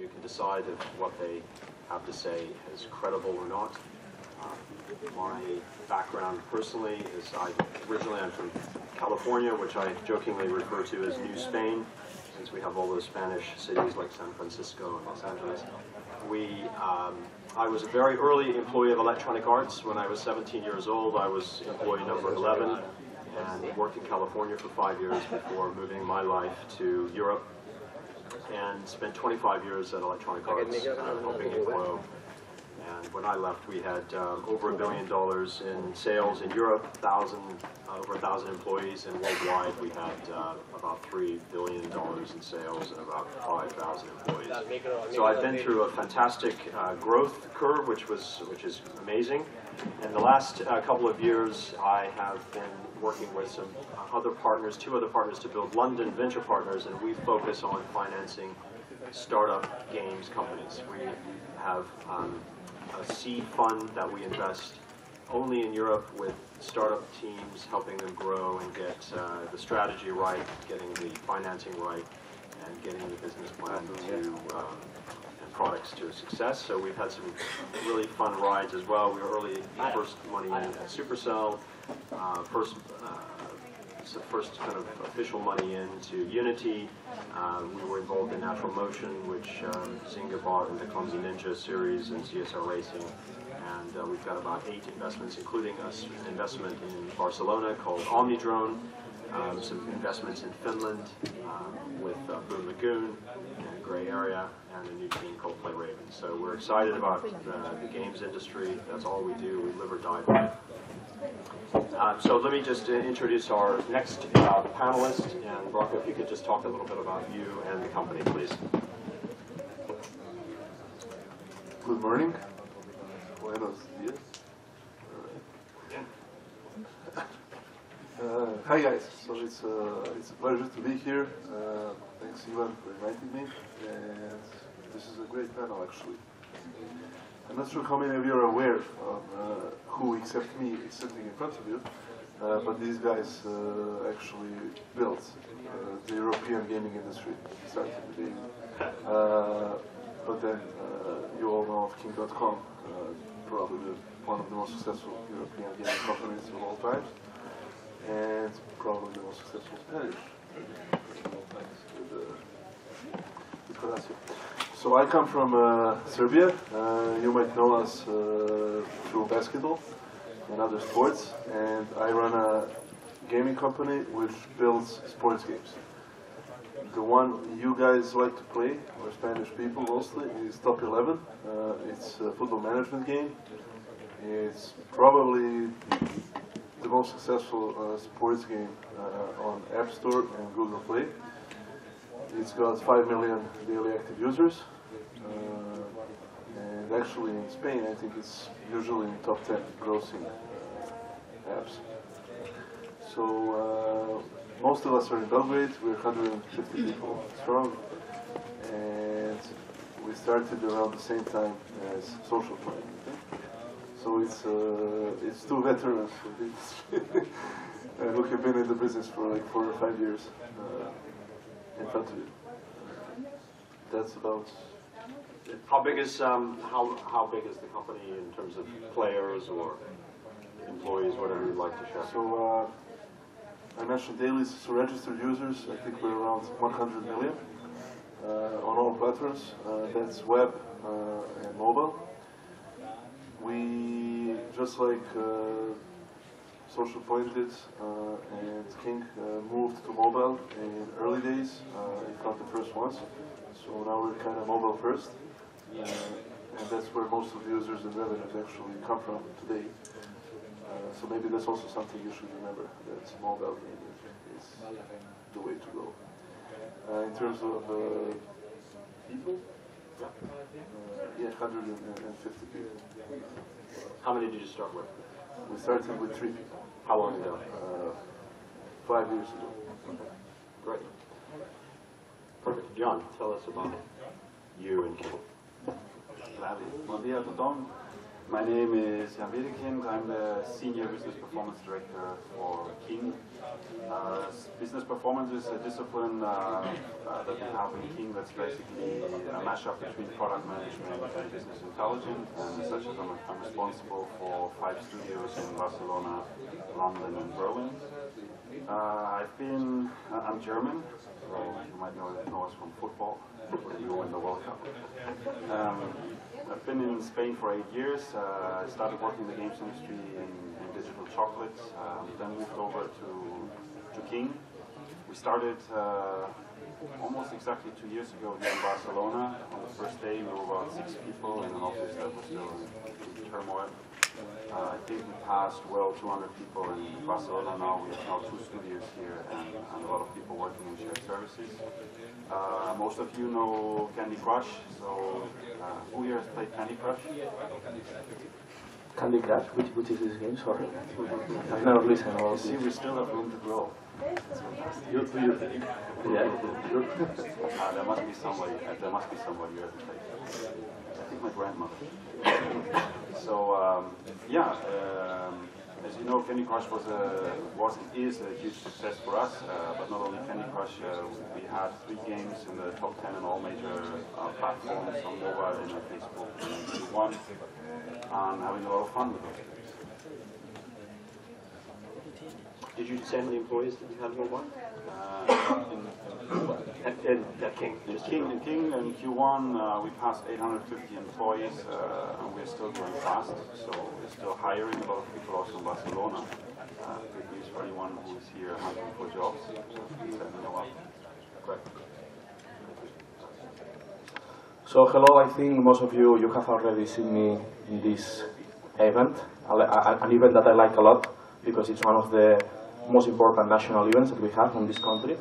you can decide if what they have to say is credible or not. Uh, My background personally is I, originally I'm from California, which I jokingly refer to as New Spain, since we have all those Spanish cities like San Francisco and Los Angeles. We, um, I was a very early employee of Electronic Arts. When I was 17 years old, I was employee number 11 and worked in California for five years before moving my life to Europe and spent 25 years at Electronic Arts uh, helping it grow. And when I left, we had um, over a billion dollars in sales in Europe, thousand, uh, over a thousand employees, and worldwide we had uh, about three billion dollars in sales and about 5,000 employees. So I've been through a fantastic uh, growth curve, which was which is amazing. And the last uh, couple of years, I have been working with some uh, other partners, two other partners, to build London Venture Partners, and we focus on financing startup games companies. We have um, a seed fund that we invest only in Europe with startup teams, helping them grow and get uh, the strategy right, getting the financing right, and getting the business plan to um, and products to success. So we've had some really fun rides as well. We were early first money in at Supercell, uh, first uh, so first kind of official money into Unity. Uh, we were involved in NaturalMotion, which um, Zynga bought in the Clumsy Ninja series and CSR Racing. And uh, we've got about eight investments, including an investment in Barcelona called Omnidrone, um, some investments in Finland um, with uh, Boomlagoon and Gray Area, and a new team called PlayRaven. So we're excited about uh, the games industry. That's all we do. We live or die by it. Uh, So let me just uh, introduce our next uh, panelist, and Rocco, if you could just talk a little bit about you and the company, please. Good morning. Buenos dias. Uh, hi guys. So it's uh, it's a pleasure to be here. Uh, thanks Ivan for inviting me, and this is a great panel actually. I'm not sure how many of you are aware of uh, who except me is sitting in front of you, uh, but these guys uh, actually built uh, the European gaming industry, started with gaming. Uh, but then uh, you all know of King.com, probably the, one of the most successful European gaming companies of all times, and probably the most successful Spanish. So I come from uh, Serbia. Uh, you might know us uh, through basketball and other sports, and I run a gaming company which builds sports games. The one you guys like to play, or Spanish people mostly, is Top 11. Uh, it's a football management game. It's probably the most successful uh, sports game uh, on App Store and Google Play. It's got 5 million daily active users. And actually in Spain, I think it's usually in top 10 grossing uh, apps. So uh, most of us are in Belgrade. We're 150 people strong, and we started around the same time as Social Point. So it's uh, it's two veterans uh, who have been in the business for like four or five years uh, in front of you. That's about How big is, um, how, how big is the company in terms of players or employees, whatever you'd like to share? So, uh, I mentioned daily, so registered users, I think we're around 100 million uh, on all platforms. Uh, that's web uh, and mobile. We, just like uh, Social Point did uh, and King, moved to mobile in early days, uh, not the first ones. So now we're kind of mobile first. Uh, and that's where most of the users and revenues actually come from today. Uh, so maybe that's also something you should remember, that mobile gaming is the way to go. Uh, in terms of uh, people, Yeah. uh, yeah, 150 people. How many did you start with? We started with three people, How long ago? uh, five years ago. Great. Perfect. John, tell us about you and King. Gladly. Bom dia a todos. My name is Jan Wedekind. I'm the Senior Business Performance Director for King. Uh, business performance is a discipline uh, uh, that we have in King that's basically a mashup between product management and business intelligence. And such, as I'm, I'm responsible for five studios in Barcelona, London, and Berlin. Uh, I've been, uh, I'm German, you might know, us from football, you won the World Cup. Um, I've been in Spain for eight years. Uh, I started working in the games industry in, in digital chocolates, um, then moved over to, to King. We started uh, almost exactly two years ago here in Barcelona. On the first day, we were about six people in an office that was still in turmoil. Uh, I think we passed well 200 people in Barcelona now. We have now two studios here and, and a lot of people working in shared services. Uh, most of you know Candy Crush, so uh, who here has played Candy Crush? Candy Crush, which, which is this game? Sorry. I've never listened You see, we still have room to grow. You, you, yeah, you, Uh, there must be somebody. Uh, there must be somebody who hasn't played. I think my grandmother. So um, yeah, um, as you know, Candy Crush was a was and is a huge success for us. Uh, but not only Candy Crush, uh, we had three games in the top ten in all major uh, platforms on mobile and on Facebook in Q1, and having a lot of fun with those games. Did you say how many employees did you have worldwide? Uh, in, At, in, at King? In King, in King and Q1, uh, we passed 850 employees, uh, and we're still growing fast. So we're still hiring a lot of people also in Barcelona. Uh, good news for anyone who is here hunting for jobs. So please let me know up. Great. So hello, I think most of you, you have already seen me in this event, a- a- an event that I like a lot because it's one of the most important national events that we have in this country.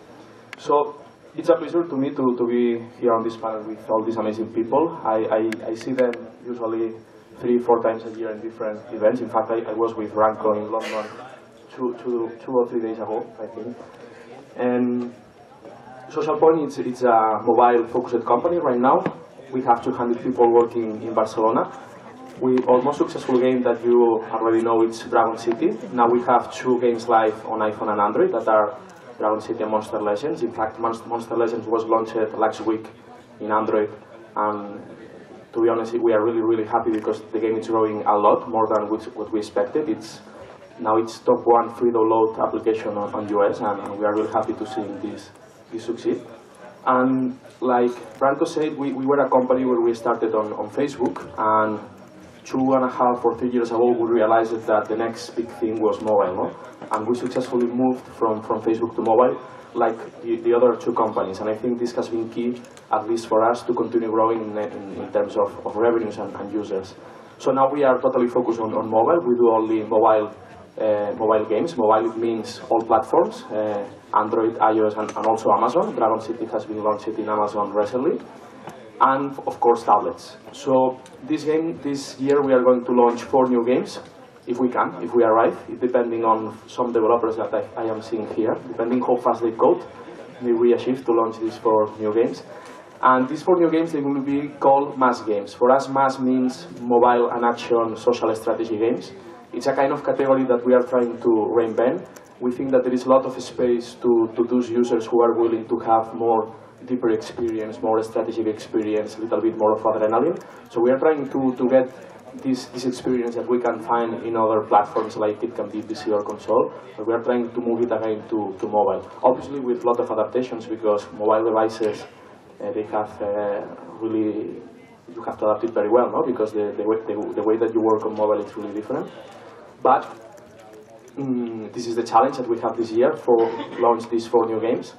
So it's a pleasure to me to, to be here on this panel with all these amazing people. I, I, I see them usually three, four times a year in different events. In fact, I, I was with Ranko in London two, two, two or three days ago, I think. And Social Point it's, it's a mobile focused company right now. We have 200 people working in Barcelona. We our most successful game that you already know it's Dragon City. Now we have two games live on iPhone and Android that are Dragon City Monster Legends. In fact, Monster Legends was launched last week in Android, and to be honest, we are really really happy because the game is growing a lot more than what we expected. It's now it's top one free download application on, on US, and, we are really happy to see this this succeed. And like Branko said, we, we were a company where we started on, on Facebook, and two and a half or three years ago, we realized that the next big thing was mobile, no? And we successfully moved from, from Facebook to mobile, like the, the other two companies. And I think this has been key, at least for us, to continue growing in, in, in terms of, of revenues and, and users. So now we are totally focused on, on mobile. We do only mobile uh, mobile games. Mobile means all platforms, uh, Android, iOS, and, and also Amazon. Dragon City has been launched in Amazon recently. And of course tablets. So this game, this year we are going to launch four new games, if we can, if we arrive, depending on some developers that I, I am seeing here, depending how fast they code, maybe we achieve to launch these four new games. And these four new games, they will be called mass games. For us, mass means mobile and action social strategy games. It's a kind of category that we are trying to reinvent. We think that there is a lot of space to, to those users who are willing to have more deeper experience, more strategic experience, a little bit more of adrenaline. So we are trying to, to get this, this experience that we can find in other platforms like it can be PC or console, but we are trying to move it again to, to mobile. Obviously with a lot of adaptations because mobile devices, uh, they have uh, really, you have to adapt it very well, no? because the, the, way, the, the way that you work on mobile is really different. But mm, this is the challenge that we have this year for launch these four new games.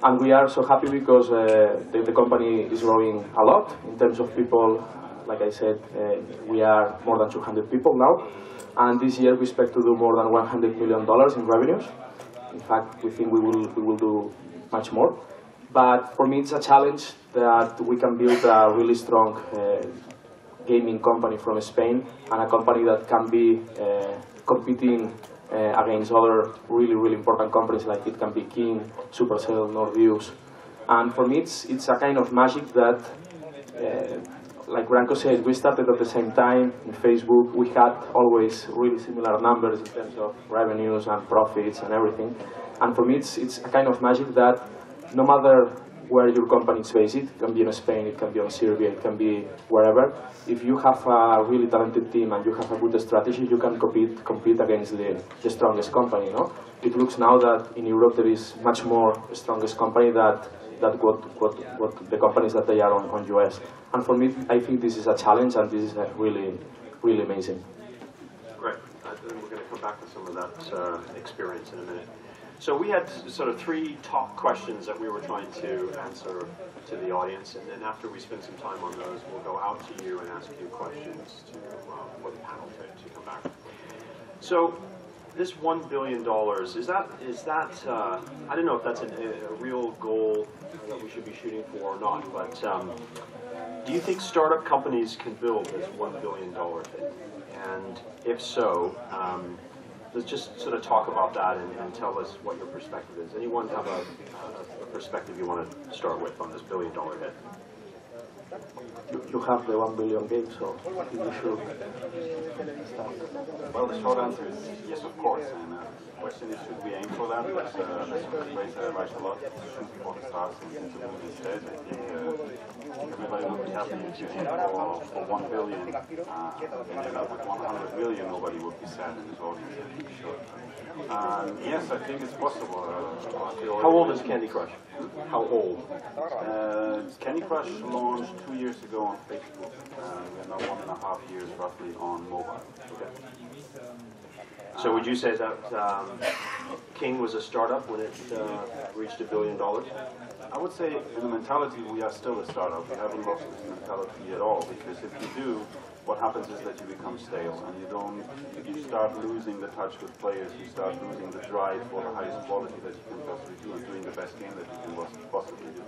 And we are so happy because uh, the, the company is growing a lot in terms of people. Like I said, uh, we are more than 200 people now. And this year we expect to do more than 100 million dollars in revenues. In fact, we think we will, we will do much more. But for me, it's a challenge that we can build a really strong uh, gaming company from Spain and a company that can be uh, competing uh, against other really, really important companies like it can be King, Supercell, Nordeus. And for me, it's, it's a kind of magic that uh, like Branko said, we started at the same time in Facebook. We had always really similar numbers in terms of revenues and profits and everything. And for me, it's, it's a kind of magic that no matter where your company is based, it can be in Spain, it can be in Serbia, it can be wherever. If you have a really talented team and you have a good strategy, you can compete compete against the, the strongest company. No? It looks now that in Europe there is much more strongest company that that what, what, what the companies that they are on, on US. And for me, I think this is a challenge and this is uh, really, really amazing. Great. Uh, then we're going to come back to some of that uh, experience in a minute. So we had sort of three top questions that we were trying to answer to the audience, and then after we spend some time on those, we'll go out to you and ask you questions to, uh, for the panel to, to come back. So this one billion dollars is that is that uh, I don't know if that's an, a real goal that we should be shooting for or not, but um, do you think startup companies can build this one billion dollar thing? And if so, um, let's just sort of talk about that and, and, tell us what your perspective is. Anyone have a, a, a perspective you want to start with on this billion dollar hit? You, you have the one billion game, so you should start. Well, the short answer is yes, of course. And uh, the question is, should we aim for that? That's, uh, a phrase I write a lot. Shoot for the stars and into the instead. I think uh, everybody would be happy if you aim for, for one billion. Uh, and end up with 100 million, nobody would be sad in this audience, sure. Um, yes, I think it's possible. Uh, How old is Candy Crush? How old? Uh, Candy Crush launched two years ago on Facebook. Uh, we're now one and a half years roughly on mobile. Okay. So would you say that um, King was a startup when it uh, reached a billion dollars? I would say in the mentality we are still a startup. We haven't lost this mentality at all because if you do, what happens is that you become stale and you don't, you start losing the touch with players, you start losing the drive for the highest quality that you can possibly do and doing the best game that you can possibly do.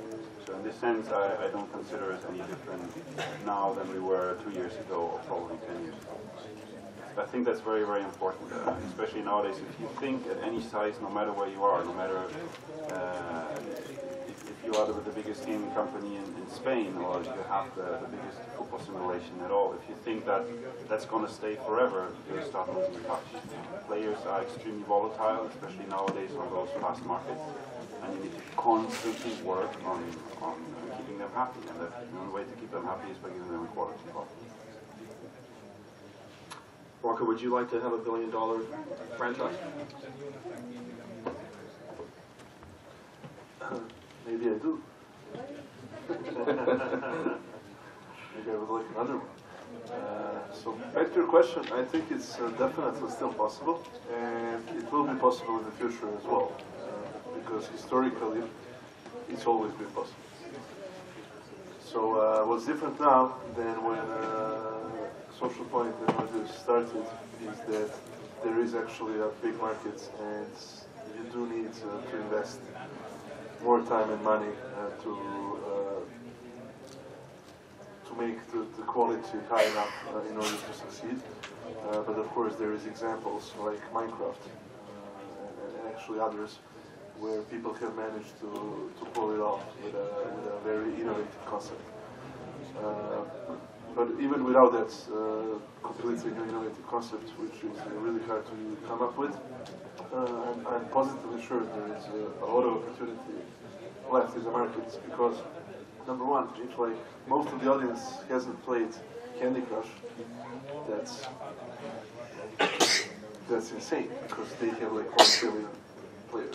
So in this sense, I, I don't consider us any different now than we were two years ago or probably 10 years ago. I think that's very, very important, uh, especially nowadays. If you think at any size, no matter where you are, no matter uh, if, if, you are the, the biggest gaming company in, in, Spain or you have the, the, biggest football simulation at all, if you think that that's going to stay forever, you start losing touch. Players are extremely volatile, especially nowadays on those fast markets, and you need to constantly work on, on keeping them happy. And the only way to keep them happy is by giving them quality product. Walker, would you like to have a billion dollar franchise? Maybe I do. Maybe I would like another one. Uh, so back to your question, I think it's uh, definitely still possible, and it will be possible in the future as well, uh, because historically, it's always been possible. So uh, what's different now than when uh, social point when it started is that there is actually a big market, and you do need to invest more time and money uh, to uh, to make the, the, quality high enough uh, in order to succeed. but of course, there is examples like Minecraft and, and, actually others where people have managed to, to pull it off with a, with a very innovative concept. But even without that uh, completely new innovative concept, which is really hard to come up with, uh, I'm, I'm, positively sure there is a, lot of opportunity left in the market because number one, if like most of the audience hasn't played Candy Crush, that's that's insane because they have like one billion players,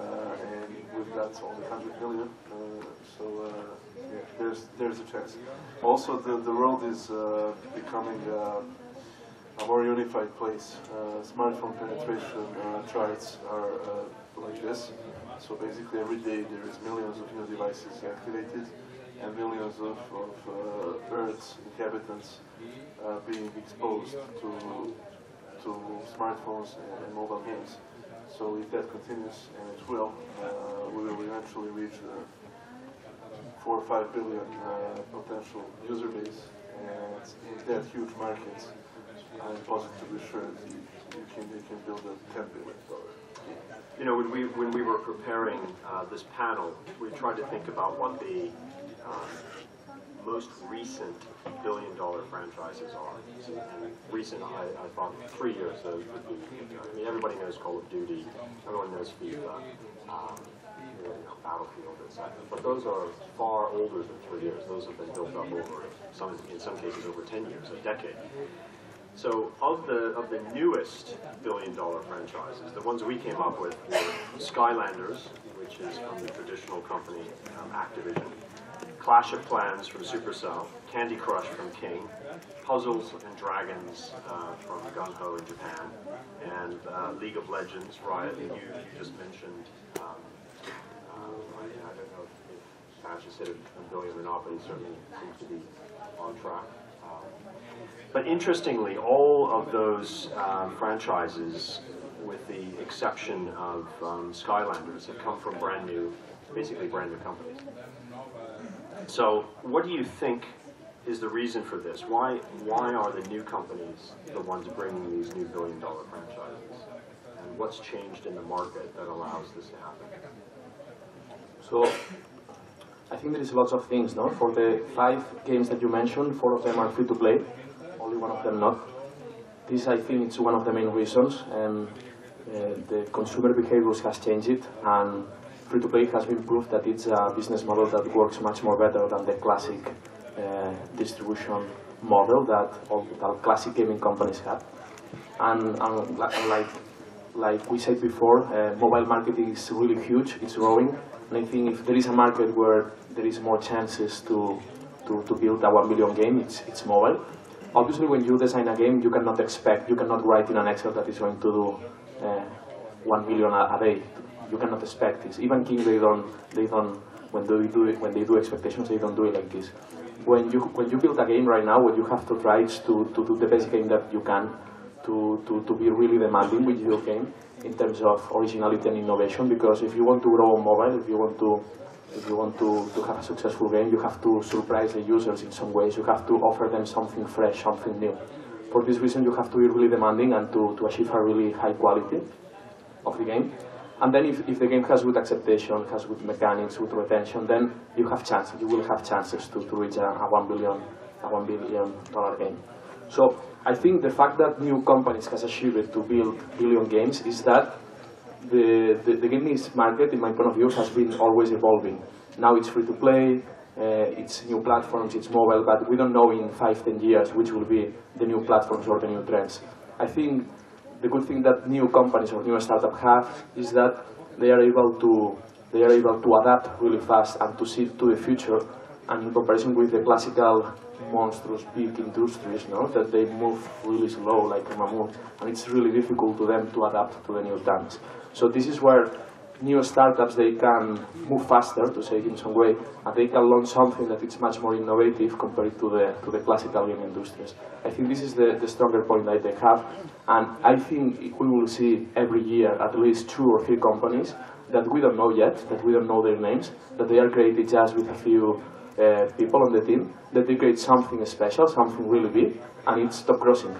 uh, and we've got only 100 million, uh, so uh, there's there's a chance. Also, the the world is uh, becoming a more unified place. Uh, smartphone penetration uh, charts are uh, like this. So basically every day there is millions of new devices activated and millions of, of Earth's inhabitants being exposed to, to smartphones and, and, mobile games. So if that continues, and it will, we will eventually reach the four or five billion uh, potential user base, and in that huge market, I'm positively sure that you, you can, you can build a 10 billion dollar. You know, when we when we were preparing uh, this panel, we tried to think about what the um, most recent billion-dollar franchises are. And recent, I, I thought three years. So I mean, everybody knows Call of Duty, everyone knows FIFA, um, Battlefield. But those are far older than three years. Those have been built up over some, in some cases, over 10 years, a decade. So of the of the newest billion dollar franchises, the ones we came up with were Skylanders, which is from the traditional company um, Activision, Clash of Clans from Supercell, Candy Crush from King, Puzzles and Dragons uh, from GungHo in Japan, and uh, League of Legends, Riot, you just mentioned. I, don't know if, has hit a billion or not, but certainly seems to be on track. Um, but interestingly, all of those uh, franchises, with the exception of um, Skylanders, have come from brand new, basically brand new companies. So, what do you think is the reason for this? Why, why are the new companies the ones bringing these new billion-dollar franchises? And what's changed in the market that allows this to happen? So I think there is lots of things, no? For the five games that you mentioned, four of them are free to play, only one of them not. This, I think, is one of the main reasons. Um, uh, the consumer behaviors has changed, and free to play has been proved that it's a business model that works much more better than the classic uh, distribution model that all the classic gaming companies have. And, and and like like we said before, uh, mobile market is really huge, it's growing, and I think if there is a market where there is more chances to, to, to build a 1 million game, it's, it's mobile. Obviously, when you design a game, you cannot expect, you cannot write in an Excel that is going to do uh, 1 million a, a day. You cannot expect this. Even King, they don't, they don't, when they do it, when they do expectations, they don't do it like this. When you, when you build a game right now, what you have to try is to, to do the best game that you can to, to, to be really demanding with your game in terms of originality and innovation because if you want to grow mobile, if you want to if you want to, to have a successful game, you have to surprise the users in some ways. You have to offer them something fresh, something new. For this reason, you have to be really demanding and to, to achieve a really high quality of the game. And then if, if the game has good acceptation, has good mechanics, good retention, then you have chances. You will have chances to, to reach a, a one billion a one billion dollar game. So I think the fact that new companies has achieved to build billion games is that the, the, the gaming market, in my point of view, has been always evolving. Now it's free to play, uh, it's new platforms, it's mobile, but we don't know in five, ten years which will be the new platforms or the new trends. I think the good thing that new companies or new startups have is that they are able to they are able to adapt really fast and to see to the future. And in comparison with the classical monstrous big industries, no, that they move really slow like a mammoth, and it's really difficult to them to adapt to the new times. So this is where new startups they can move faster, to say it in some way, and they can launch something that is much more innovative compared to the to the classical game industries. I think this is the, the stronger point that they have, and I think we will see every year at least two or three companies that we don't know yet, that we don't know their names, that they are created just with a few uh, people on the team, that they create something special, something really big, and it's top grossing.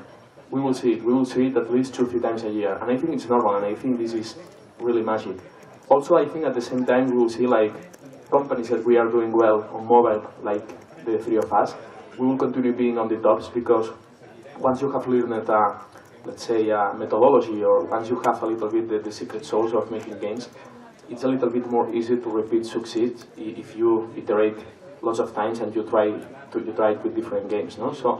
We will see it. We will see it at least two, three times a year, and I think it's normal, and I think this is really magic. Also, I think at the same time we will see like companies that we are doing well on mobile, like the three of us. We will continue being on the tops because once you have learned a, let's say, a methodology, or once you have a little bit the, the secret sauce of making games, it's a little bit more easy to repeat succeed if you iterate lots of times and you try to you try it with different games. No, so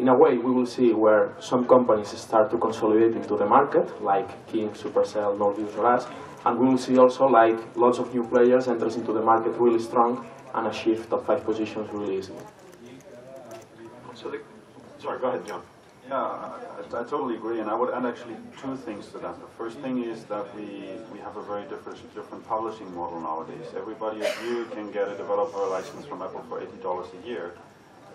in a way we will see where some companies start to consolidate into the market, like King, Supercell, Nordeus, or us, and we will see also like lots of new players enter into the market really strong and a shift of five positions really easily. So, the, sorry, go ahead, John. Yeah, I, I totally agree, and I would add actually two things to that. The first thing is that we, we have a very different, different publishing model nowadays. Everybody of you can get a developer license from Apple for $80 a year,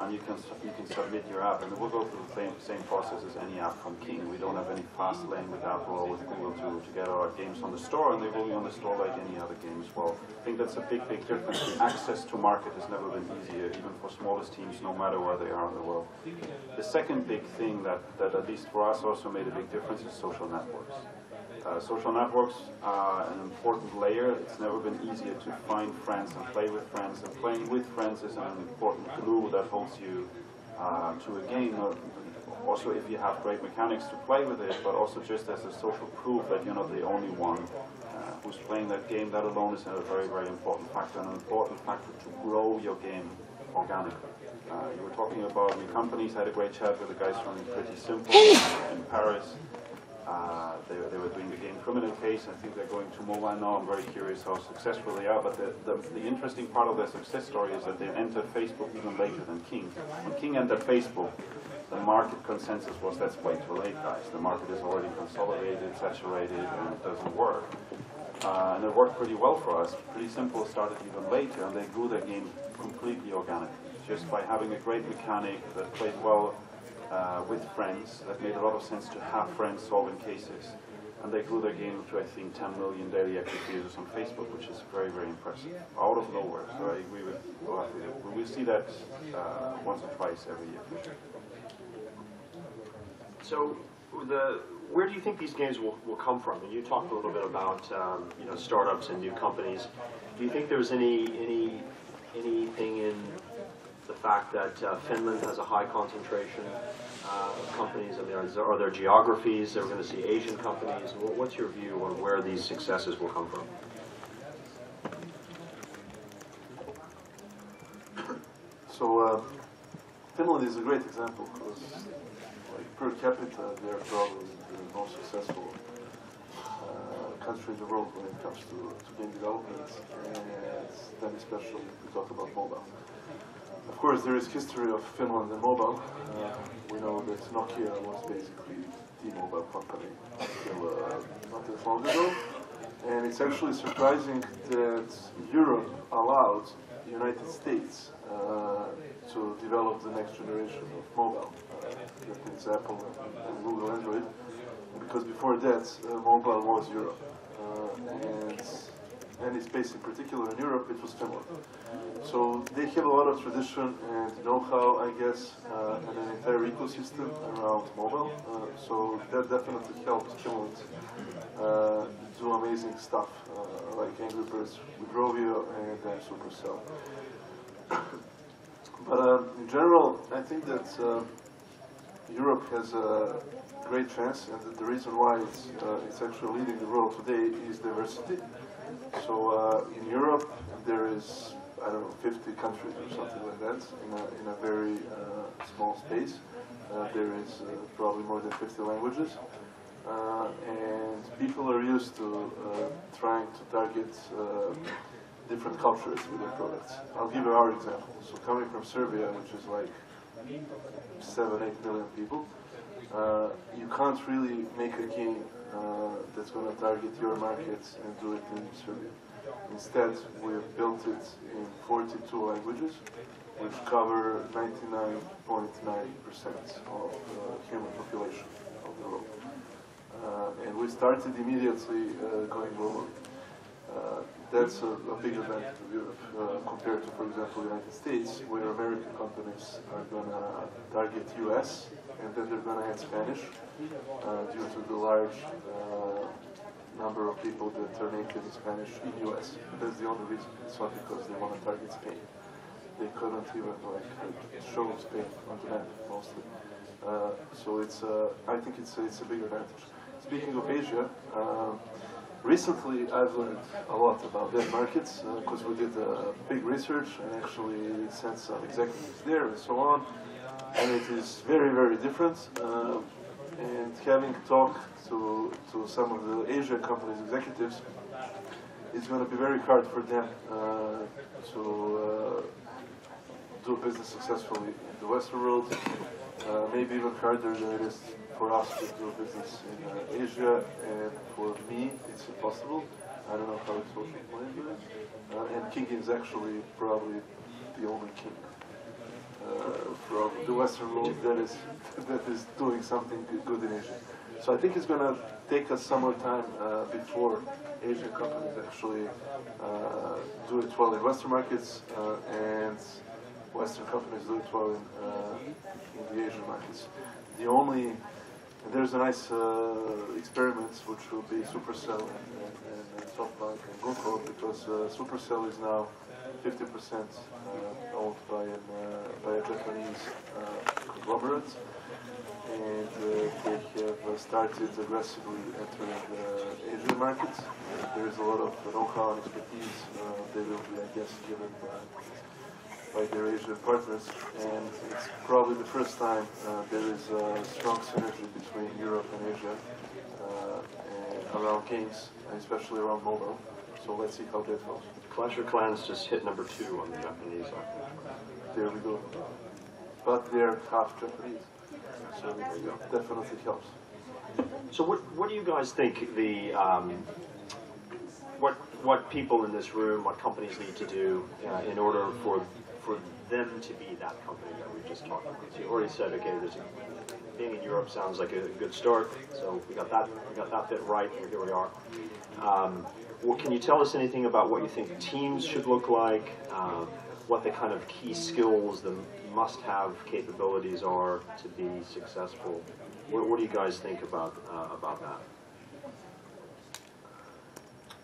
and you can, you can submit your app, and it will go through the same, same process as any app from King. We don't have any fast lane with Apple or with Google to, to get our games on the store, and they will be on the store like any other game as well. I think that's a big, big difference. Access to market has never been easier, even for smallest teams, no matter where they are in the world. The second big thing that, that at least for us also made a big difference is social networks. Uh, social networks are an important layer. It's never been easier to find friends and play with friends. And playing with friends is an important glue that holds you uh, to a game. Uh, Also, if you have great mechanics to play with it, but also just as a social proof that you're not the only one uh, who's playing that game. That alone is a very, very important factor, an important factor to grow your game organically. Uh, you were talking about new companies. I had a great chat with the guys from Pretty Simple in Paris. Uh, they, they were doing the game Criminal Case. I think they're going to mobile now. I'm very curious how successful they are. But the, the, the interesting part of their success story is that they entered Facebook even later than King. When King entered Facebook, the market consensus was that's way too late, guys. The market is already consolidated, saturated, and it doesn't work. Uh, and it worked pretty well for us. Pretty Simple started even later, and they grew their game completely organically, just by having a great mechanic that played well uh, with friends, that made a lot of sense to have friends solving cases. And they grew their game to, I think, 10 million daily active users on Facebook, which is very, very impressive. Out of nowhere, so I agree with Olaf. We will see that uh, once or twice every year. So, the, where do you think these games will, will come from? And you talked a little bit about, um, you know, startups and new companies. Do you think there's any, any, anything in the fact that uh, Finland has a high concentration uh, of companies? and there, are there geographies that we're going to see Asian companies? Wh- What's your view on where these successes will come from? So uh, Finland is a great example because like per capita they're probably the most successful uh, country in the world when it comes to, to game development and then especially we talk about mobile. Of course there is history of Finland and mobile. Uh, we know that Nokia was basically the mobile company until uh, not that long ago. And it's actually surprising that Europe allowed the United States uh, to develop the next generation of mobile. Uh, that means Apple and, Google Android. Because before that, uh, mobile was Europe. Uh, and any space in particular in Europe, it was Finland. So they have a lot of tradition and know-how, I guess, uh, and an entire ecosystem around mobile. Uh, so that definitely helped Finland uh, do amazing stuff, uh, like Angry Birds with and then Supercell. but um, in general, I think that uh, Europe has a great chance, and the, reason why it's, uh, it's actually leading the world today is diversity. So uh, in Europe, there is, I don't know, 50 countries or something like that in a, in a very uh, small space. Uh, there is uh, probably more than 50 languages. Uh, and people are used to uh, trying to target different cultures with their products. I'll give you our example. So coming from Serbia, which is like seven, eight million people, you can't really make a game that's going to target your markets and do it in Serbia. Instead, we have built it in 42 languages, which cover 99.9% of the human population of the world. Uh, and we started immediately uh, going global. Uh, that's a, a big of Europe uh, compared to, for example, the United States, where American companies are going to target US and then they're going to add Spanish uh, due to the large uh, number of people that are native in Spanish in the US. That's the only reason. It's not because they want to target Spain. They couldn't even like show Spain on the map mostly. Uh, so it's, uh, I think it's, it's a big advantage. Speaking of Asia, recently I've learned a lot about their markets because we did uh, big research and actually sent some executives there and so on. And it is very, very different. Uh, and having talked to, to some of the Asia companies' executives, it's going to be very hard for them uh, to uh, do business successfully in the Western world. Uh, maybe even harder than it is for us to do business in uh, Asia, and for me, it's impossible. I don't know how it's it. Uh, and King is actually probably the only king from the Western world that is that is doing something good in Asia. So I think it's going to take us some more time uh, before Asian companies actually uh, do it well in Western markets uh, and Western companies do it well in, uh, in the Asian markets. The only there's a nice uh, experiments which will be Supercell and, and, and, and SoftBank and Google because uh, Supercell is now 50% uh, owned by, an, uh, by a Japanese uh, conglomerate and uh, they have started aggressively entering the Asian markets. There is a lot of know-how and expertise they will be, I guess, given by, their Asian partners, and it's probably the first time uh, there is a strong synergy between Europe and Asia uh, and around games, especially around mobile. So let's see how that goes. Clash Clans just hit number two on the Japanese. There we go. But they're half Japanese, so it definitely helps. So what, what do you guys think the, um, what, what people in this room, what companies need to do uh, in order for, for them to be that company that we just talked about? So you already said, okay, there's a, being in Europe sounds like a good start, so we got that, we got that bit right, and here we are. Um, well, can you tell us anything about what you think teams should look like? Uh, what the kind of key skills, the must-have capabilities are to be successful? What, what do you guys think about uh, about that?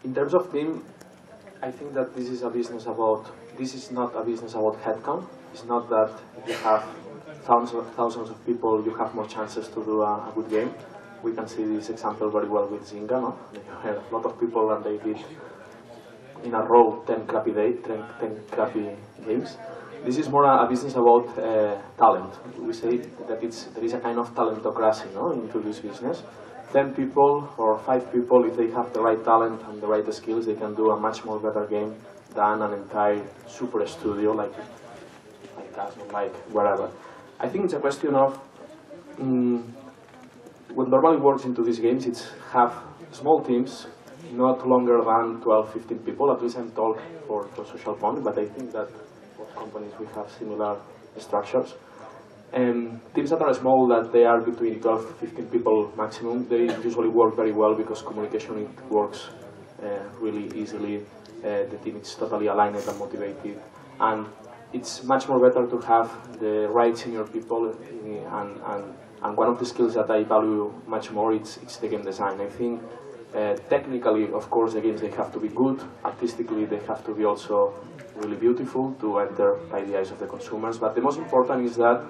In terms of team, I think that this is a business about, this is not a business about headcount. It's not that if you have thousands of, thousands of people, you have more chances to do a, a good game. We can see this example very well with Zynga, no? You had a lot of people and they did in a row 10 crappy, day, 10, 10 crappy games. This is more a, business about uh, talent. We say that it's, there is a kind of talentocracy no, into this business. 10 people or 5 people, if they have the right talent and the right skills, they can do a much more better game than an entire super studio like, like us like wherever. I think it's a question of mm, what normally works into these games, it's have small teams, not longer than 12, 15 people, at least I'm told for, for Social Point, but I think that for companies we have similar structures. And teams that are small, that they are between 12, 15 people maximum, they usually work very well because communication it works uh, really easily. Uh, the team is totally aligned and motivated, and it's much more better to have the right senior people. uh, And, and, and one of the skills that I value much more is it's the game design. I think uh, technically, of course, the games they have to be good. Artistically, they have to be also really beautiful to enter by the eyes of the consumers. But the most important is that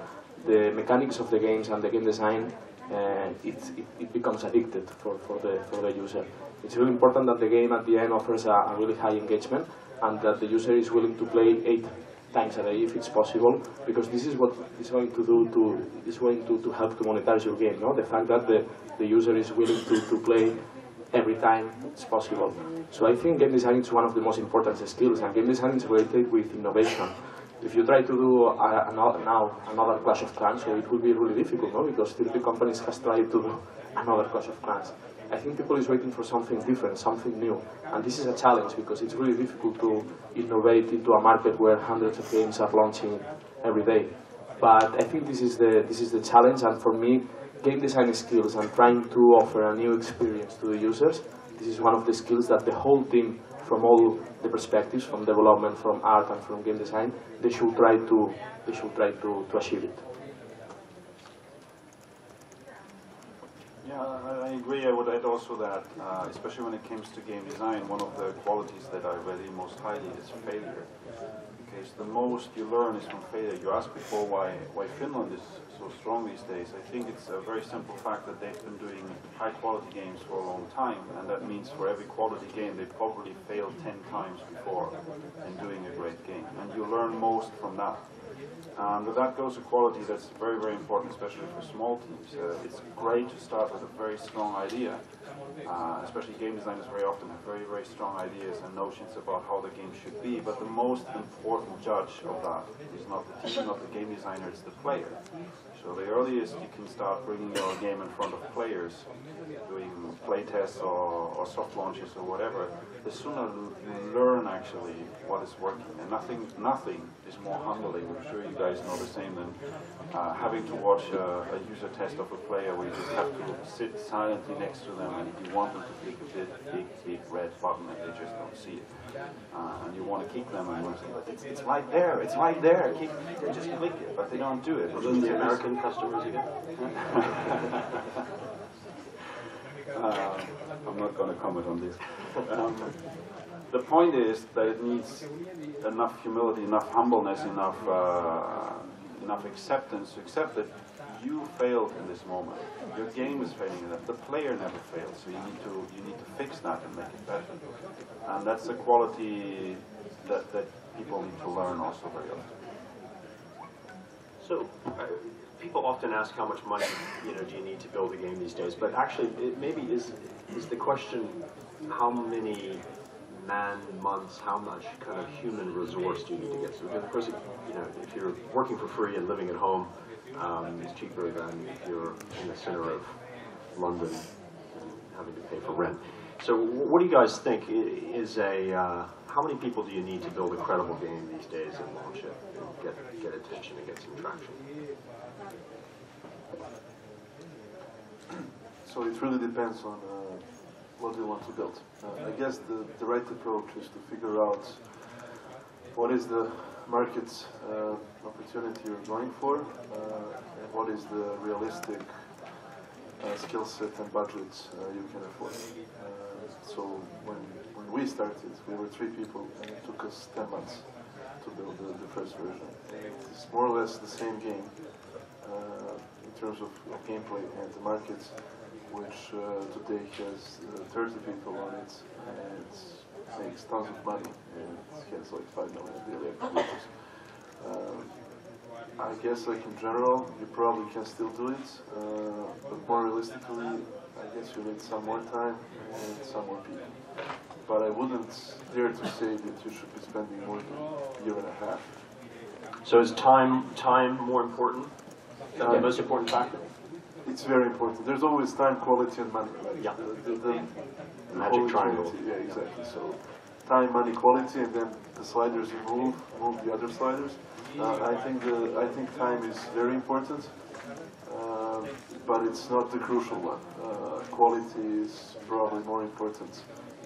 the mechanics of the games and the game design, uh, it, it, it becomes addicted for, for, the, for the user. It's really important that the game at the end offers a, a really high engagement and that the user is willing to play eight times a day if it's possible, because this is what is going to do to is going to, to help to monetize your game. No, the fact that the, the user is willing to, to play every time it's possible. So I think game design is one of the most important skills, and game design is related with innovation. If you try to do a, another, now another Clash of Clans, so it will be really difficult, no? Because 30 companies has tried to do another Clash of Clans. I think people is waiting for something different, something new, and this is a challenge because it's really difficult to innovate into a market where hundreds of games are launching every day. But I think this is the this is the challenge, and for me, game design skills and trying to offer a new experience to the users. This is one of the skills that the whole team, from all the perspectives, from development, from art, and from game design, they should try to they should try to, to achieve it. Yeah, I agree. I would add also that, uh, especially when it comes to game design, one of the qualities that I value most highly is failure. Because the most you learn is from failure. You asked before why, why Finland is so strong these days. I think it's a very simple fact that they've been doing high quality games for a long time, and that means for every quality game they probably failed 10 times before in doing a great game. And you learn most from that. Um, but that goes to quality that's very, very important, especially for small teams. Uh, it's great to start with a very strong idea, uh, especially game designers very often have very, very strong ideas and notions about how the game should be, but the most important judge of that is not the team, not the game designer, it's the player. So the earliest you can start bringing your game in front of players, doing play tests or, or soft launches or whatever, the sooner you learn actually what is working. And nothing, nothing is more humbling. I'm sure you guys know the same than uh, having to watch a, a user test of a player where you just have to sit silently next to them and you want them to click a big, big, big red button and they just don't see it. Uh, and you want to kick them, and you say, but it's, it's right there, it's right there, kick, just click it, but they don't do it. Those the American customers again? Uh, I'm not going to comment on this. Um, the point is that it needs enough humility, enough humbleness, enough uh, enough acceptance to accept that you failed in this moment. Your game is failing in that. The player never fails, so you need to you need to fix that and make it better. And that's a quality that, that people need to learn also very often. So, uh, people often ask how much money, you know, do you need to build a game these days? But actually, it maybe is is the question how many man months, how much kind of human resource do you need to get? So, because of course, you know, if you're working for free and living at home, um, it's cheaper than if you're in the center of London and having to pay for rent. So, what do you guys think is a uh, how many people do you need to build a credible game these days and launch it and get get attention and get some traction? So it really depends on uh, what you want to build. Uh, I guess the, the right approach is to figure out what is the market uh, opportunity you're going for uh, and what is the realistic uh, skill set and budget uh, you can afford. So when, when we started, we were three people and it took us 10 months to build the, the first version. It's more or less the same game in terms of, gameplay and the market, which uh, today has uh, 30 people on it and makes tons of money and it has like 5 million daily active. Um, I guess like in general, you probably can still do it, uh, but more realistically, I guess you need some more time and some more people. But I wouldn't dare to say that you should be spending more than a year and a half So is time time more important? the Uh, most important factor? It's very important. There's always time, quality, and money. Right? Yeah. The, the, the, the Magic whole triangle. Yeah, exactly. So, time, money, quality, and then the sliders you move, move the other sliders. Uh, I think the I think time is very important, um, but it's not the crucial one. Uh, quality is probably more important,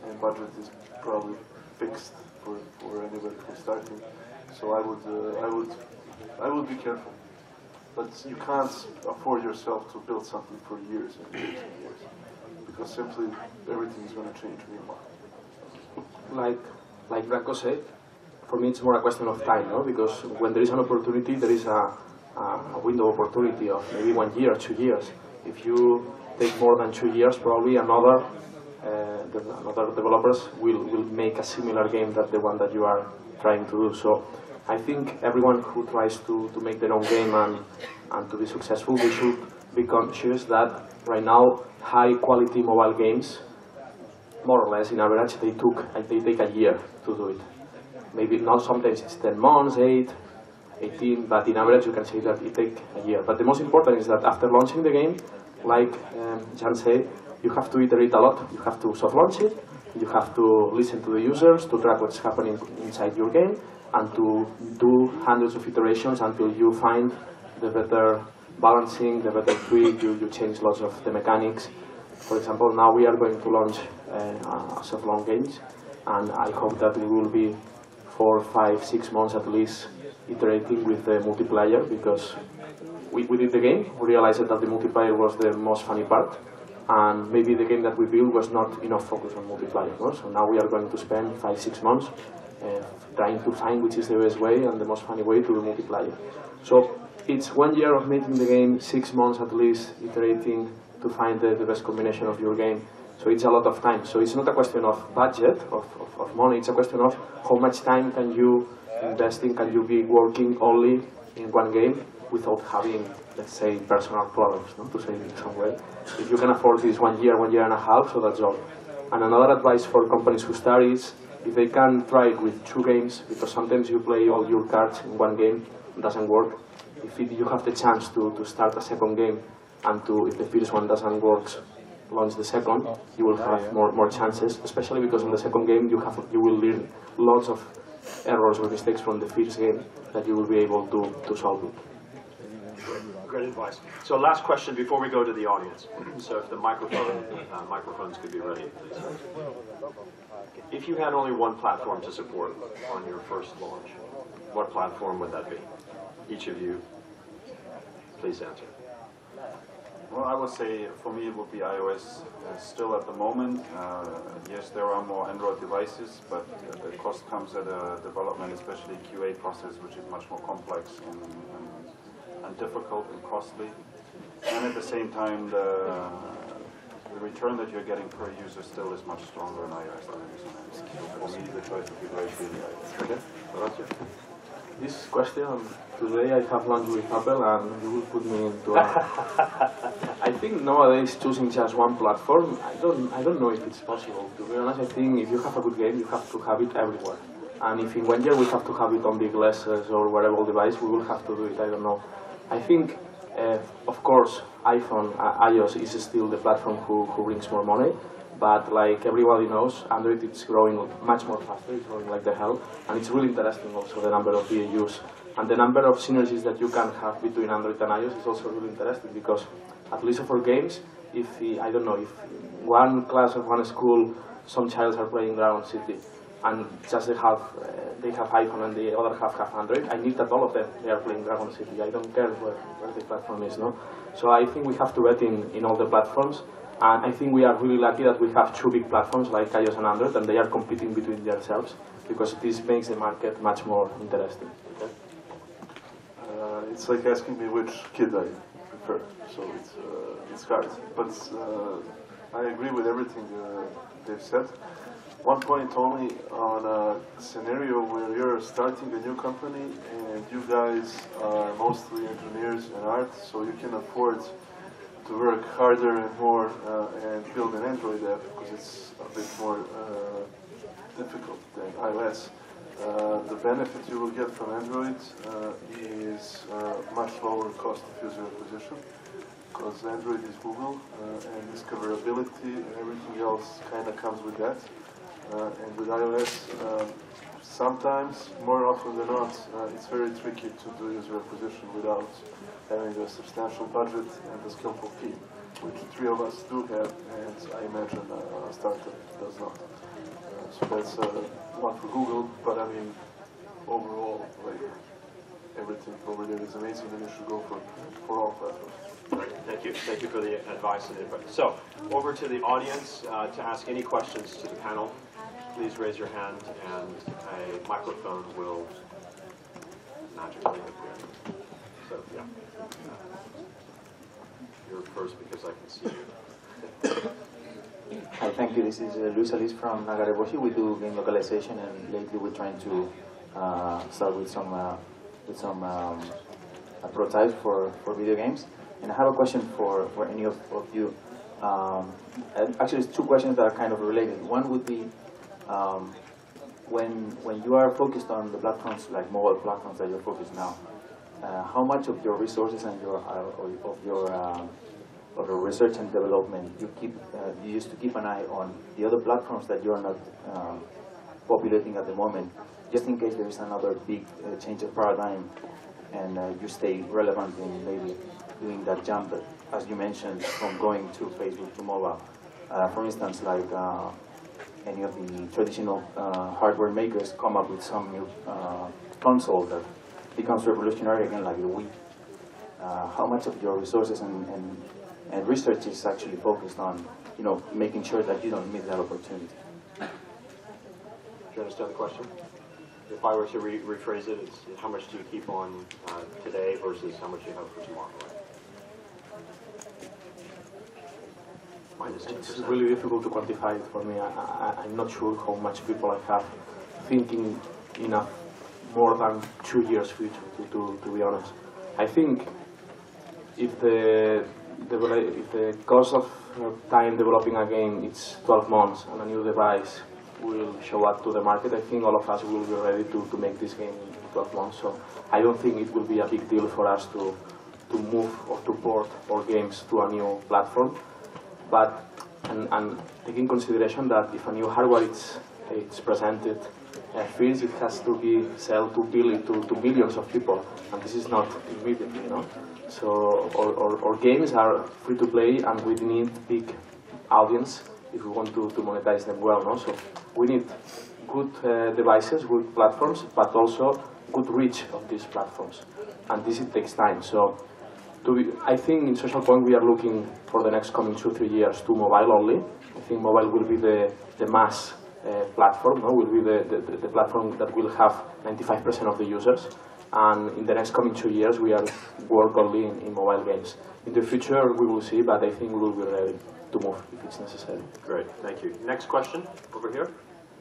and budget is probably fixed for, for anybody who's starting. So I would uh, I would I would be careful. But you can't afford yourself to build something for years and years and years, because simply everything is going to change meanwhile. like like Branko said, for me it's more a question of time, no? Because when there is an opportunity, there is a, a, window of opportunity of maybe one year, or two years. If you take more than two years, probably another uh, the, another developers will, will make a similar game that the one that you are trying to do. So I think everyone who tries to, to make their own game and, and to be successful, they should be conscious that right now high quality mobile games more or less in average they took they take a year to do it. Maybe not sometimes it's 10 months 8 18 but in average you can say that it take a year. But the most important is that after launching the game like um, Jan said you have to iterate a lot. You have to soft launch it. You have to listen to the users to track what's happening inside your game and to do hundreds of iterations until you find the better balancing the better tweak you, you change lots of the mechanics for example, now we are going to launch uh, a soft launch games, and I hope that we will be four, five, six months at least iterating with the multiplayer because we, we did the game, we realized that the multiplayer was the most funny part, and maybe the game that we built was not enough focus on multiplayer. No? So now we are going to spend five, six months Uh, trying to find which is the best way and the most funny way to do multiplayer. So it's one year of making the game, six months at least iterating to find the, the best combination of your game. So it's a lot of time. So it's not a question of budget, of, of, of money, it's a question of how much time can you invest in, can you be working only in one game without having, let's say, personal problems, no? to say it in some way. If you can afford this one year, one year and a half, so that's all. And another advice for companies who start is if they can try it with two games, because sometimes you play all your cards in one game, it doesn't work. If it, you have the chance to, to start a second game and to, if the first one doesn't work, launch the second, you will have more, more chances, especially because in the second game you, have, you will learn lots of errors or mistakes from the first game that you will be able to, to solve it. Great advice. So last question before we go to the audience. So if the microphone, uh, microphones could be ready, please. If you had only one platform to support on your first launch, what platform would that be? Each of you, please answer. Well, I would say for me it would be iOS uh, still at the moment. Uh, yes, there are more Android devices, but uh, the cost comes at a development, especially QA process, which is much more complex and, and, and difficult and costly. And at the same time, the, the return that you're getting per user still is much stronger in iOS than it is Android. For me, the choice would be very clearly iOS. Okay. Horacio? This question, today I have lunch with Apple and you will put me into a... I think nowadays choosing just one platform, I don't, I don't know if it's possible. To be honest, I think if you have a good game, you have to have it everywhere. And if in one year we have to have it on big glasses or wearable device, we will have to do it, I don't know. I think, uh, of course, iPhone, uh, iOS is still the platform who, who brings more money, but like everybody knows, Android is growing much more faster, it's growing like the hell, and it's really interesting also the number of DAUs. And the number of synergies that you can have between Android and iOS is also really interesting because, at least for games, if I don't know, if one class of one school, some childs are playing Dragon City, and just they have uh, they have iPhone and the other half have Android. I need that all of them they are playing Dragon City. I don't care where, where the platform is, no. So I think we have to bet in, in all the platforms, and I think we are really lucky that we have two big platforms like iOS and Android, and they are competing between themselves because this makes the market much more interesting. Uh, it's like asking me which kid I prefer, so it's, uh, it's hard. But uh, I agree with everything uh, they've said. One point only on a scenario where you're starting a new company and you guys are mostly engineers and art, so you can afford to work harder and more uh, and build an Android app because it's a bit more uh, difficult than iOS. Uh, the benefit you will get from Android uh, is uh, much lower cost of user acquisition because Android is Google uh, and discoverability and everything else kind of comes with that. Uh, and with iOS, um, sometimes, more often than not, uh, it's very tricky to do user acquisition without having a substantial budget and a skillful team, which three of us do have, and I imagine a startup does not. Uh, so that's one for Google, but I mean, overall, like, everything over there is amazing, and you should go for, for all platforms. Great, thank you. Thank you for the advice and input. So, over to the audience uh, to ask any questions to the panel. Please raise your hand and a microphone will magically appear. So, yeah. You're first because I can see you. Hi, thank you. This is uh, Luis Alice from Nagareboshi. We do game localization, and lately we're trying to uh, start with some uh, with some um, uh, prototypes for, for video games. And I have a question for, for any of, of you. Um, actually, it's two questions that are kind of related. One would be um, when when you are focused on the platforms like mobile platforms that you're focused now. Uh, how much of your resources and your uh, of your um, of your research and development, you keep uh, you used to keep an eye on the other platforms that you are not uh, populating at the moment, just in case there is another big uh, change of paradigm, and uh, you stay relevant in maybe doing that jump, as you mentioned, from going to Facebook to mobile. Uh, for instance, like uh, any of the traditional uh, hardware makers come up with some new uh, console that becomes revolutionary again, like the Wii. Uh, how much of your resources and, and and research is actually focused on, you know, making sure that you don't miss that opportunity. Do you understand the question? If I were to re rephrase it, it's how much do you keep on uh, today versus how much you have for tomorrow? It's 10%. really difficult to quantify it for me. I, I'm not sure how much people I have thinking enough more than two years future, to, to, to be honest. I think if the, the, if the cost of uh, time developing a game is 12 months and a new device will show up to the market, I think all of us will be ready to, to make this game in 12 months. So I don't think it will be a big deal for us to, to move or to port our games to a new platform. But and, and take in consideration that if a new hardware is it's presented uh, first it has to be sold to billion to, to millions of people, and this is not immediately, you know. So our, our, games are free to play, and we need big audience if we want to, to monetize them well. No? So we need good uh, devices, good platforms, but also good reach of these platforms, and this it takes time. So be, I think in Social Point we are looking for the next coming two three years to mobile only. I think mobile will be the the mass uh, platform, no? will be the, the, the platform that will have 95% of the users. And in the next coming two years, we are work only in, in mobile games. In the future, we will see, but I think we will be ready to move if it's necessary. Great, thank you. Next question, over here.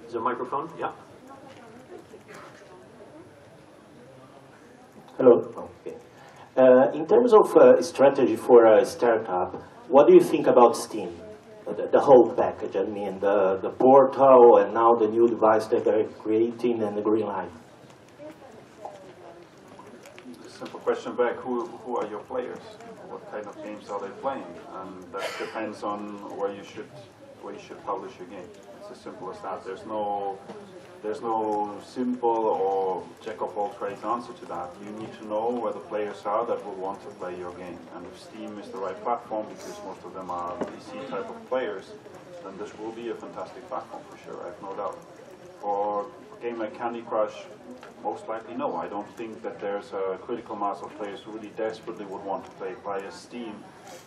Is there a microphone? Yeah? Hello. Okay. Uh, in terms of uh, strategy for a startup, what do you think about Steam? The, the whole package, I mean, the, the portal and now the new device that they're creating and the green light. Simple question back, who, who are your players? What kind of games are they playing? And that depends on where you should, where you should publish your game. It's as simple as that. There's no, there's no simple or jack of all trades answer to that. You need to know where the players are that will want to play your game. And if Steam is the right platform, because most of them are PC type of players, then this will be a fantastic platform for sure, I have no doubt. For a game like Candy Crush, most likely no. I don't think that there's a critical mass of players who really desperately would want to play via Steam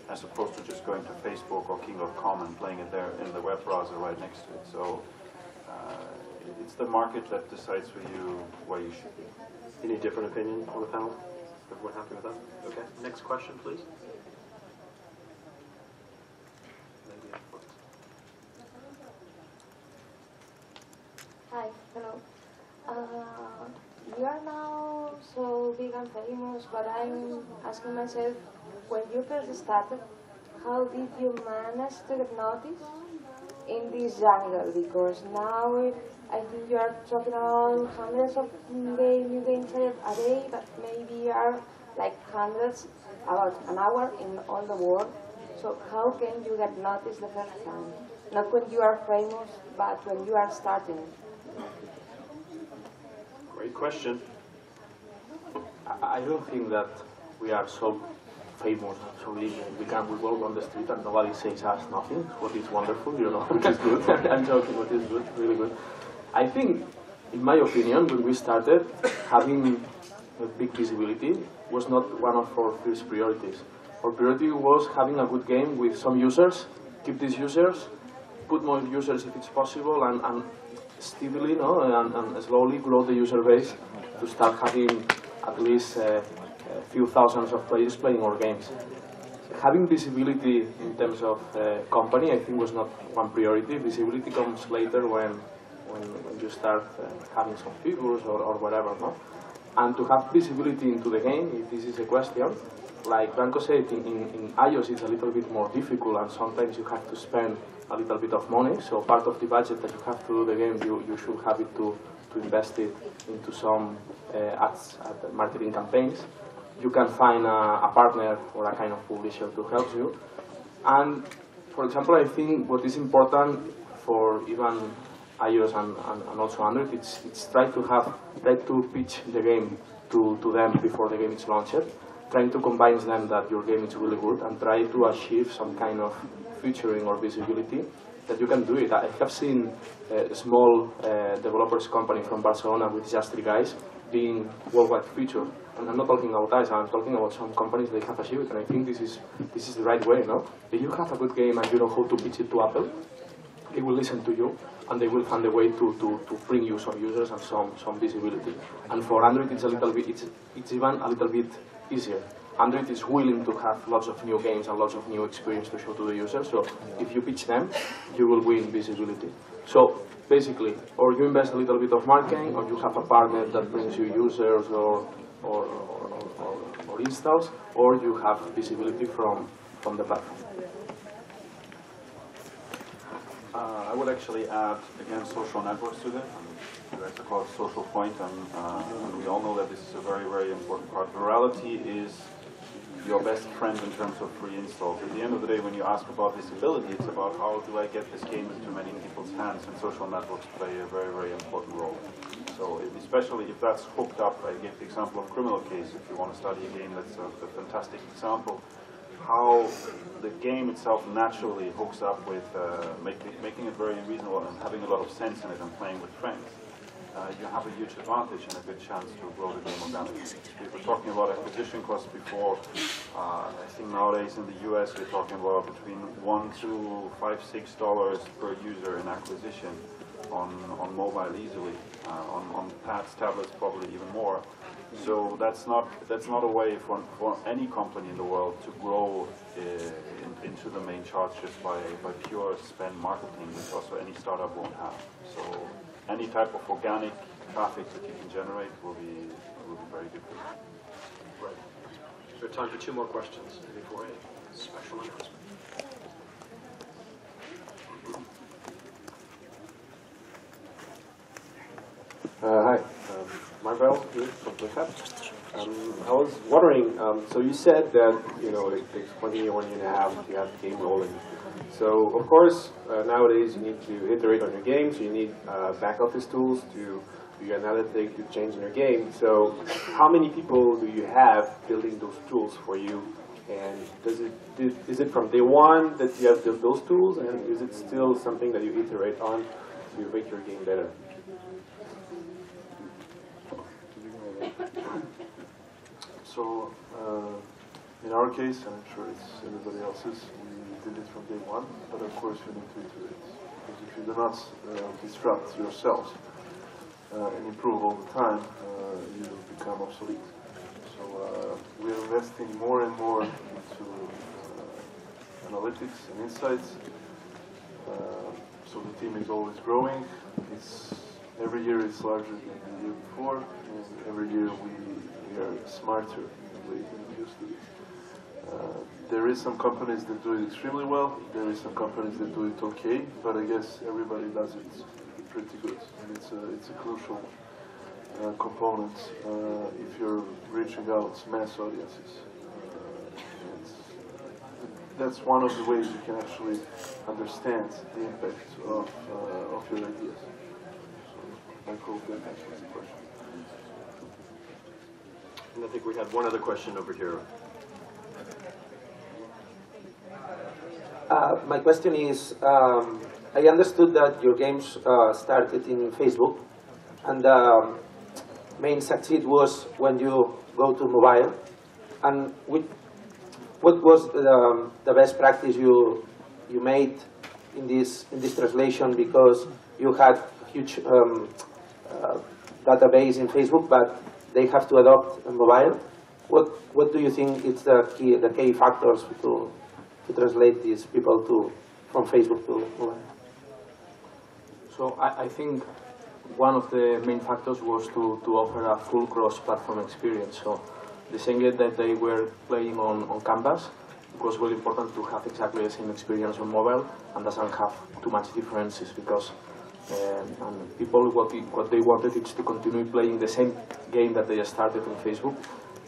as opposed to just going to Facebook or King.com and playing it there in the web browser right next to it. So uh, it's the market that decides for you where you should be. Any different opinion on the panel? Everyone happy with that? Okay, next question, please. Hi, hello. Uh, you are now so big and famous, but I'm asking myself, when you first started, how did you manage to get noticed in this jungle? Because now it, I think you are talking about hundreds of new games a day, but maybe you are like hundreds about an hour in all the world. So how can you get noticed the first time? Not when you are famous, but when you are starting. Great question. I, don't think that we are so famous, so we, we can we walk on the street and nobody says us nothing. What is wonderful, you know, which is good. I'm joking, what is good, really good. I think, in my opinion, when we started, having a big visibility was not one of our first priorities. Our priority was having a good game with some users, keep these users, put more users if it's possible, and, and steadily no, and, and slowly grow the user base to start having at least uh, a few thousands of players playing our games. Having visibility in terms of uh, company, I think, was not one priority. Visibility comes later when, when, when you start uh, having some figures or, or whatever. No? And to have visibility into the game, if this is a question, like Branko said, in, in, in iOS it's a little bit more difficult and sometimes you have to spend a little bit of money. So part of the budget that you have to do the game, you, you should have it to, to invest it into some uh, ads, ad marketing campaigns. You can find a, a partner or a kind of publisher to help you. And for example, I think what is important for even iOS and, and, and also Android, it's, it's try to have, try to pitch the game to, to them before the game is launched trying to convince them that your game is really good and try to achieve some kind of featuring or visibility that you can do it. I have seen a small uh, developers company from Barcelona with just three guys being worldwide featured. And I'm not talking about us, I'm talking about some companies they have achieved, and I think this is this is the right way, no? If you have a good game and you know how to pitch it to Apple, they will listen to you and they will find a way to, to, to bring you some users and some, some visibility. And for Android it's a little bit it's it's even a little bit easier. Android is willing to have lots of new games and lots of new experience to show to the users. So if you pitch them, you will win visibility. So basically, or you invest a little bit of marketing, or you have a partner that brings you users or or, or, or, or installs, or you have visibility from from the platform. Uh, I would actually add, again, social networks to this. You guys are called social point, and, uh, and we all know that this is a very, very important part. Virality is your best friend in terms of free installs. At the end of the day, when you ask about visibility, it's about how do I get this game into many people's hands, and social networks play a very, very important role. So especially if that's hooked up, I give the example of Criminal Case, if you want to study a game, that's a, a fantastic example. How the game itself naturally hooks up with uh, making, making it very reasonable and having a lot of sense in it and playing with friends. Uh, you have a huge advantage and a good chance to grow the game organically. We were talking about acquisition costs before. Uh, I think nowadays in the US we're talking about between one to five, six dollars per user in acquisition on, on mobile easily. Uh, on, on pads, tablets, probably even more. So that's not that's not a way for, for any company in the world to grow uh, in, into the main charts just by, by pure spend marketing, which also any startup won't have. So any type of organic traffic that you can generate will be will be very good for you. Right. We have time for two more questions before a special announcement. Uh, Hi, Marvel here from ClickUp. Um, I was wondering, um, so you said that, you know, it takes one year, one year and a half to have the game rolling. So, of course, uh, nowadays you need to iterate on your game, so you need uh, back office tools to do your analytic, to change in your game. So, how many people do you have building those tools for you? And does it, is it from day one that you have built those tools, and is it still something that you iterate on to make your game better? So, uh, in our case, and I'm sure it's everybody else's, we did it from day one, but of course you need to iterate. Because if you do not uh, disrupt yourselves uh, and improve all the time, uh, you become obsolete. So uh, we're investing more and more into uh, analytics and insights. So the team is always growing. It's every year it's larger than the year before, every year we are smarter in a way than we used to be. Uh, there is some companies that do it extremely well. There is some companies that do it okay, but I guess everybody does it pretty good, and it's a it's a crucial uh, component uh, if you're reaching out mass audiences. Uh, that's one of the ways you can actually understand the impact of, uh, of your ideas. So I hope that answers the question. And I think we had one other question over here. Uh, my question is, um, I understood that your games uh, started in Facebook, and the um, main succeed was when you go to mobile. And what was the, um, the best practice you you made in this in this translation? Because you had huge um, uh, database in Facebook, but they have to adopt mobile. What what do you think is the key the key factors to to translate these people to from Facebook to mobile? So I, I think one of the main factors was to, to offer a full cross-platform experience. So the same way that they were playing on, on Canvas, it was really important to have exactly the same experience on mobile and doesn't have too much differences because um, and people what, they- what they wanted is to continue playing the same game that they started on Facebook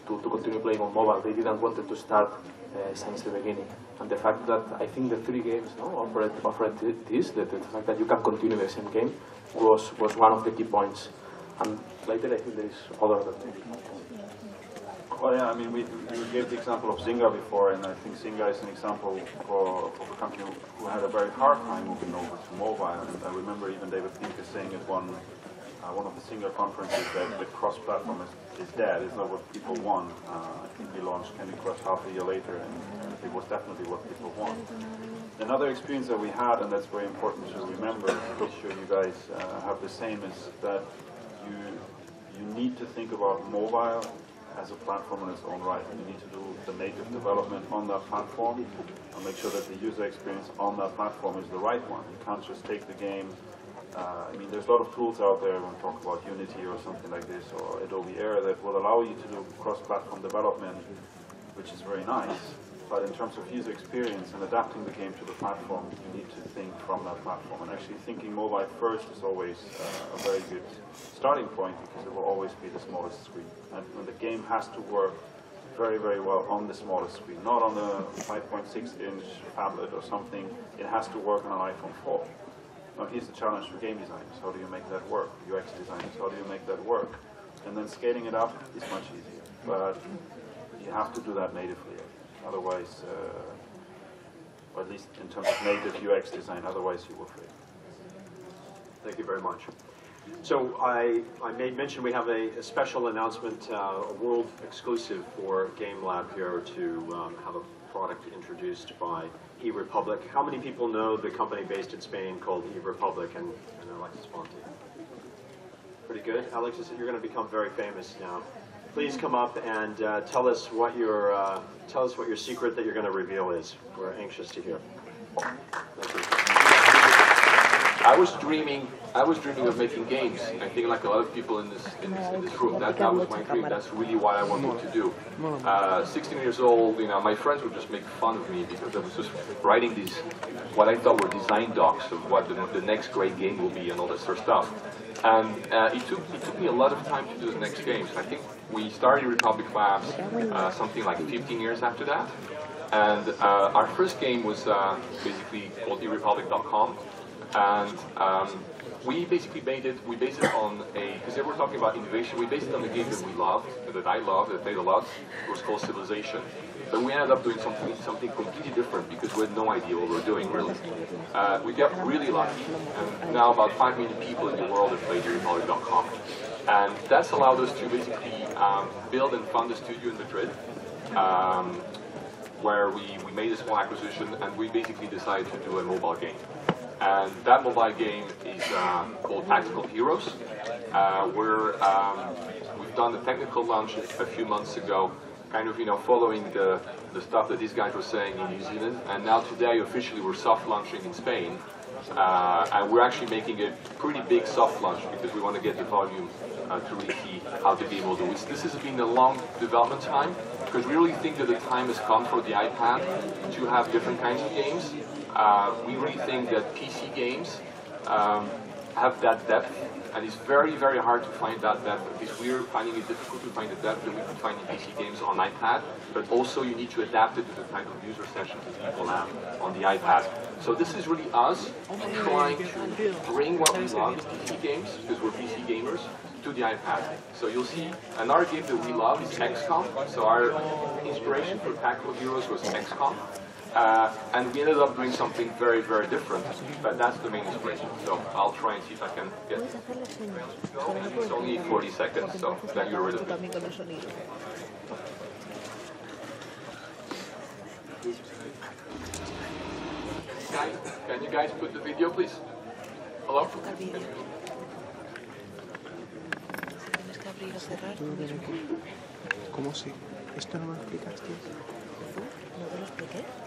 to, to continue playing on mobile. They didn't want it to start uh, since the beginning. And the fact that I think the three games no, offered, offered thi- this, the, the fact that you can continue the same game, was, was one of the key points. And later I think there is other that Well, yeah, I mean, we, we gave the example of Zynga before, and I think Zynga is an example for, of a company who had a very hard time moving over to mobile. And I remember even David Pinker saying at one, uh, one of the Zynga conferences that the cross-platform is, is dead, it's not what people want. Uh, I think we launched Candy Crush half a year later, and it was definitely what people want. Another experience that we had, and that's very important to remember, I'm sure you guys uh, have the same, is that you, you need to think about mobile as a platform in its own right. You need to do the native development on that platform and make sure that the user experience on that platform is the right one. You can't just take the game. Uh, I mean, there's a lot of tools out there when we talk about Unity or something like this or Adobe Air that will allow you to do cross-platform development, which is very nice. But in terms of user experience and adapting the game to the platform, you need to think from that platform. And actually thinking mobile first is always uh, a very good starting point because it will always be the smallest screen. And when the game has to work very, very well on the smallest screen, not on a 5.6 inch tablet or something. It has to work on an iPhone 4. Now here's the challenge for game designers. How do you make that work? UX designers, how do you make that work? And then scaling it up is much easier. But you have to do that natively. Otherwise, uh, or at least in terms of native UX design, otherwise you will fail. Thank you very much. So I, I made mention we have a, a special announcement, uh, a world exclusive for Gamelab here to um, have a product introduced by eRepublik. How many people know the company based in Spain called eRepublik and, and Alexis Bonte? Pretty good. Alexis, you're going to become very famous now. Please come up and uh, tell us what your uh, tell us what your secret that you're going to reveal is. We're anxious to hear. I was dreaming. I was dreaming of making games. I think, like a lot of people in this in this, in this room, that, that was my dream. That's really what I wanted to do. Uh, 16 years old, you know, my friends would just make fun of me because I was just writing these, what I thought were design docs of what the, the next great game will be and all that sort of stuff. And uh, it took it took me a lot of time to do the next games. I think we started Republic Labs uh, something like 15 years after that. And uh, our first game was uh, basically called eRepublik.com and um, we basically made it, we based it on a, because they were talking about innovation, we based it on a game that we loved, that I loved, that played a lot, it was called Civilization. But we ended up doing something something completely different because we had no idea what we were doing, really. Uh, we got really lucky, and now about 5 million people in the world have played eRepublik.com. And that's allowed us to basically um, build and fund a studio in Madrid, um, where we, we made a small acquisition and we basically decided to do a mobile game. And that mobile game is uh, called Tactical Heroes. Uh, we're, um, we've done the technical launch a few months ago, kind of you know following the, the stuff that these guys were saying in New Zealand. And now today officially we're soft launching in Spain. Uh, and we're actually making a pretty big soft launch because we want to get the volume uh, to really see how the game will do. It's, this has been a long development time because we really think that the time has come for the iPad to have different kinds of games. Uh, we really think that PC games um, have that depth, and it's very, very hard to find that depth. Because we're finding it difficult to find the depth that we can find in PC games on iPad, but also you need to adapt it to the type of user sessions that people have on the iPad. So this is really us trying to bring what we love, PC games, because we're PC gamers, to the iPad. So you'll see another game that we love is XCOM. So our inspiration for Tactical Heroes was XCOM. Uh, and we ended up doing something very, very different. But that's the main inspiration. So I'll try and see if I can get. It's only 40 seconds, so then you're rid of it. Guys, can you guys put the video, please? Hello? ¿Cómo sé? ¿Esto no me lo explicaste? ¿No te lo expliqué?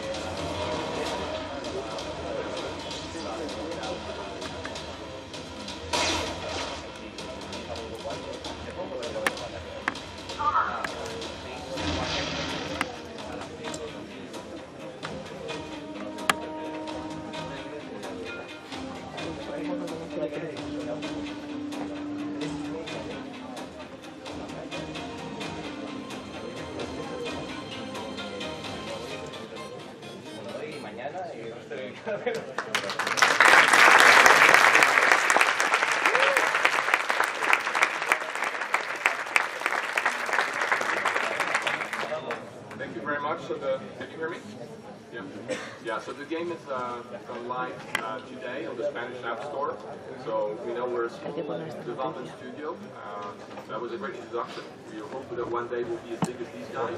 uh, live uh, today on the Spanish App Store. So we know we're a development studio. Uh, that was a great introduction. We hope that one day we'll be as big as these guys.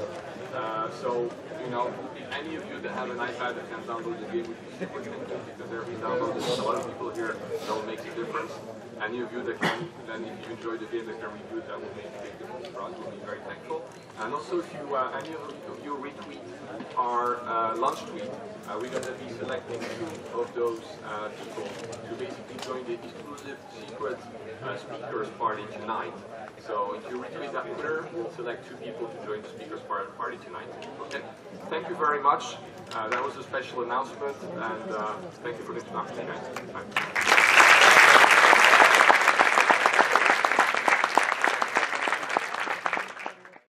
Uh, so, you know, any of you that have an iPad that can download the game would be super thankful because every download is a lot of people here know it makes a difference. Any of you that can, then if you enjoy the game that can review it, that will make a big difference for us. We'll be very thankful. And also, if you, uh, any of you retweet our uh, lunch tweet, uh, we're going to be selecting two of those uh, people to basically join the exclusive secret uh, speakers party tonight. So if you retweet that Twitter, we'll select two people to join the speakers party tonight. Okay. Thank you very much. Uh, that was a special announcement, and uh, thank you for the introduction, guys. Bye.